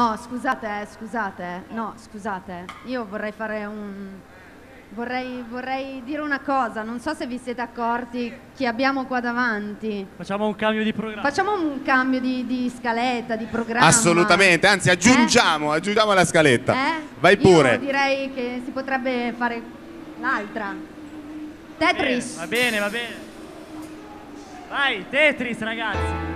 No, scusate, eh, scusate, eh. no, scusate. Io vorrei fare un... Vorrei, vorrei dire una cosa, non so se vi siete accorti chi abbiamo qua davanti. Facciamo un cambio di programma. Facciamo un cambio di, di scaletta, di programma. Assolutamente, anzi aggiungiamo, aggiungiamo la scaletta. Eh? Vai pure. Io direi che si potrebbe fare l'altra. Bene, Tetris. Va bene, va bene. Vai, Tetris, ragazzi.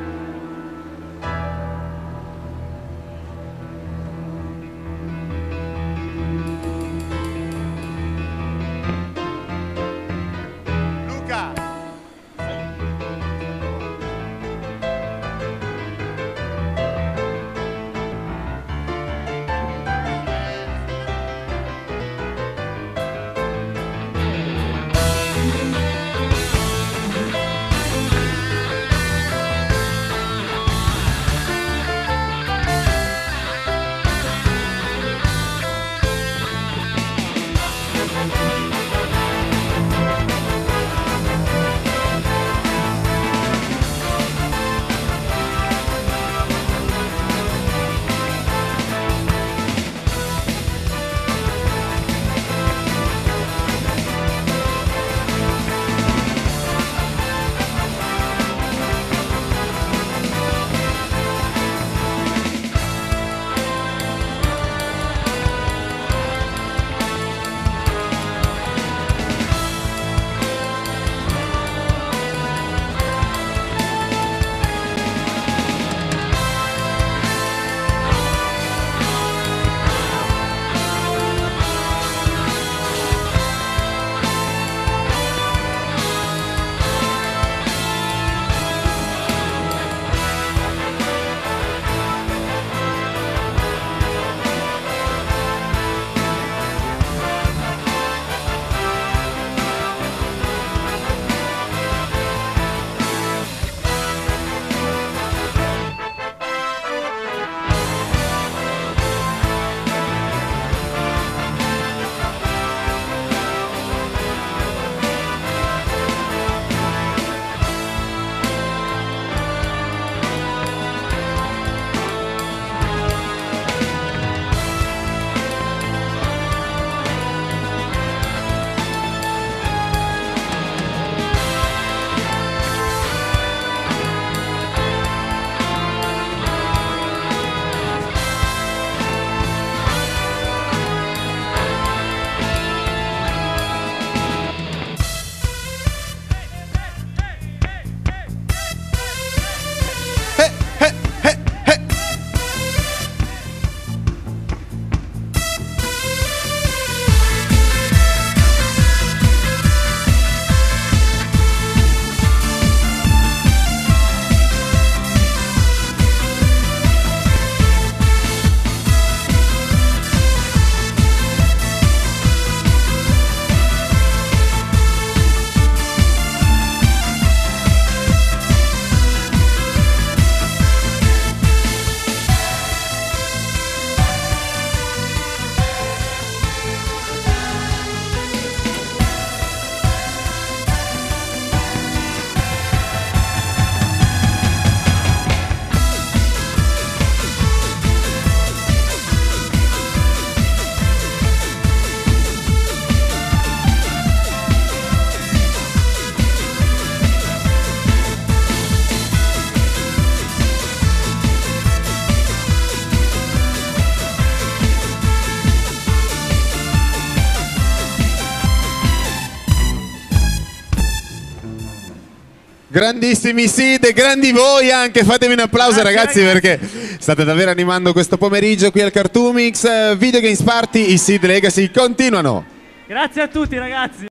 Grandissimi Sid, grandi voi anche, fatemi un applauso Grazie, ragazzi ragazzi. perché state davvero animando questo pomeriggio qui al Cartoomix, Eh, Video Games Party, i Sid Legacy continuano. Grazie a tutti, ragazzi.